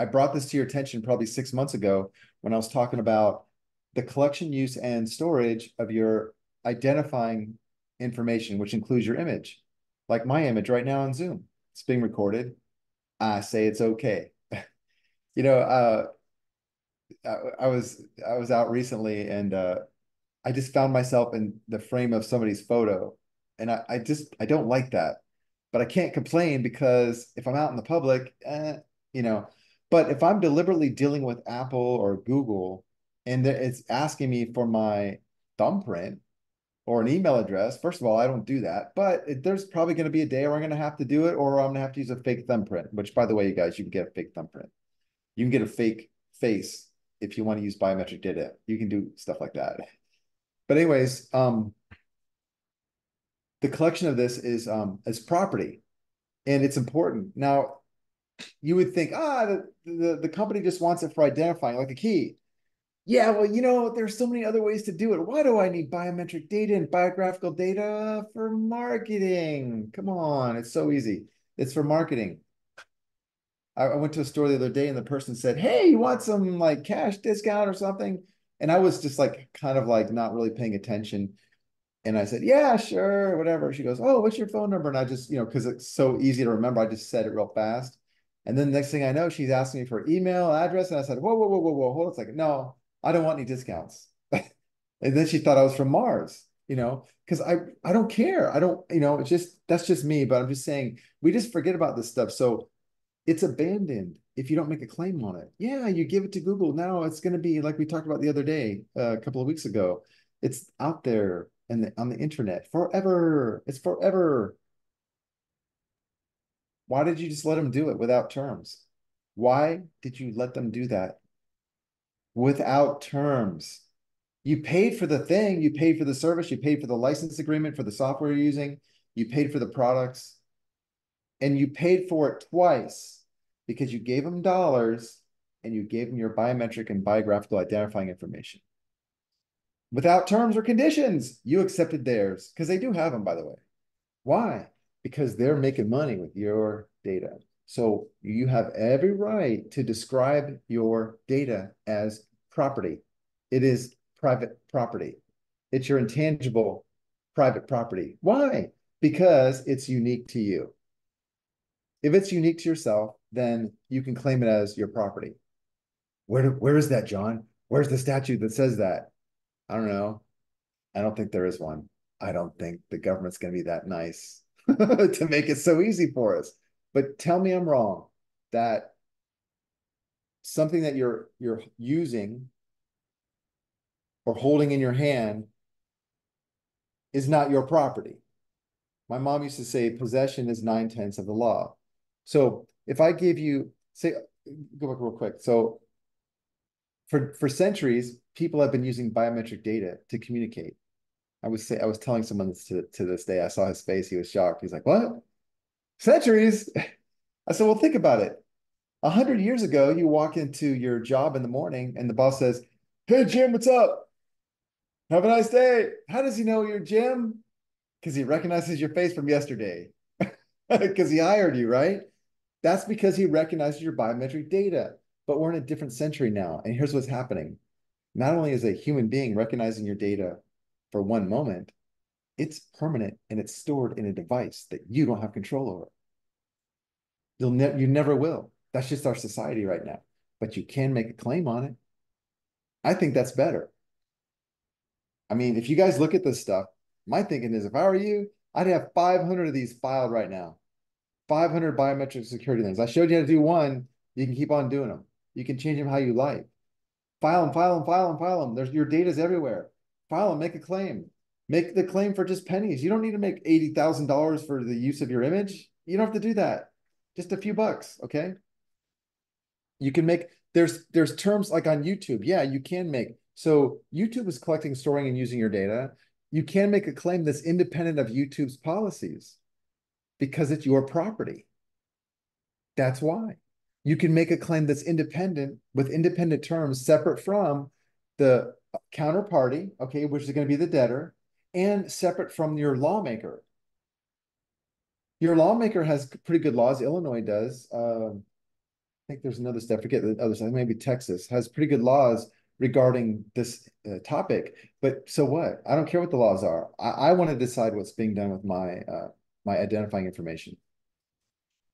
I brought this to your attention probably six months ago when I was talking about the collection, use, and storage of your identifying information, which includes your image, like my image right now on Zoom. It's being recorded. I say it's okay. you know, uh, I, I, was I was out recently and uh, I just found myself in the frame of somebody's photo, and I, I just I don't like that, but I can't complain because if I'm out in the public, eh, you know, but if I'm deliberately dealing with Apple or Google and it's asking me for my thumbprint or an email address, first of all, I don't do that. But it, there's probably going to be a day where I'm going to have to do it, or I'm going to have to use a fake thumbprint. Which, by the way, you guys, you can get a fake thumbprint. You can get a fake face if you want to use biometric data. You can do stuff like that. But anyways, um, the collection of this is um, as property, and it's important. Now, you would think, ah, the, the, the company just wants it for identifying, like a key. Yeah, well, you know, there's so many other ways to do it. Why do I need biometric data and biographical data for marketing? Come on, it's so easy. It's for marketing. I, I went to a store the other day and the person said, Hey, you want some like cash discount or something? And I was just like kind of like not really paying attention. And I said, Yeah, sure, whatever. She goes, Oh, what's your phone number? And I just, you know, because it's so easy to remember, I just said it real fast. And then the next thing I know, she's asking me for email address. And I said, Whoa, whoa, whoa, whoa, whoa, hold on a second. No, I don't want any discounts. and then she thought I was from Mars, you know, because I I don't care. I don't, you know, it's just that's just me. But I'm just saying we just forget about this stuff. So it's abandoned if you don't make a claim on it. Yeah, you give it to Google. Now it's going to be like we talked about the other day, uh, a couple of weeks ago. It's out there and on the internet forever. It's forever. Why did you just let them do it without terms? Why did you let them do that without terms. You paid for the thing, you paid for the service, you paid for the license agreement for the software you're using, you paid for the products, and you paid for it twice because you gave them dollars and you gave them your biometric and biographical identifying information. Without terms or conditions, you accepted theirs because they do have them, by the way. Why? Because they're making money with your data. So you have every right to describe your data as property. It is private property. It's your intangible private property. Why? Because it's unique to you. If it's unique to yourself, then you can claim it as your property. Where, where is that, John? Where's the statute that says that? I don't know. I don't think there is one. I don't think the government's going to be that nice to make it so easy for us. But tell me I'm wrong that something that you're you're using or holding in your hand is not your property. My mom used to say possession is nine tenths of the law. So if I give you, say, go back real quick. So for for centuries, people have been using biometric data to communicate. I was say I was telling someone this to, to this day. I saw his face. He was shocked. He's like, "What? centuries. I said, well, think about it. A hundred years ago, you walk into your job in the morning and the boss says, Hey, Jim, what's up? Have a nice day. How does he know you're Jim? Because he recognizes your face from yesterday. Because he hired you, right? That's because he recognizes your biometric data. But we're in a different century now. And here's what's happening. Not only is a human being recognizing your data for one moment, it's permanent and it's stored in a device that you don't have control over. You'll ne- you never will. That's just our society right now. But you can make a claim on it. I think that's better. I mean, if you guys look at this stuff, my thinking is if I were you, I'd have 500 of these filed right now. 500 biometric security things. I showed you how to do one. You can keep on doing them. You can change them how you like. File them, file them, file them, file them. There's your data's everywhere. File and make a claim. Make the claim for just pennies. You don't need to make $80,000 for the use of your image. You don't have to do that. Just a few bucks, okay? You can make there's there's terms like on YouTube. Yeah, you can make. So YouTube is collecting, storing and using your data. You can make a claim that's independent of YouTube's policies because it's your property. That's why. You can make a claim that's independent with independent terms separate from the counterparty, okay, which is going to be the debtor, and separate from your lawmaker. Your lawmaker has pretty good laws. Illinois does. I think there's another state, I forget the other side, maybe Texas has pretty good laws regarding this uh, topic. But so what? I don't care what the laws are. I, I want to decide what's being done with my uh, my identifying information.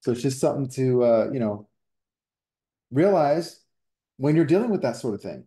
So it's just something to uh, you know realize when you're dealing with that sort of thing.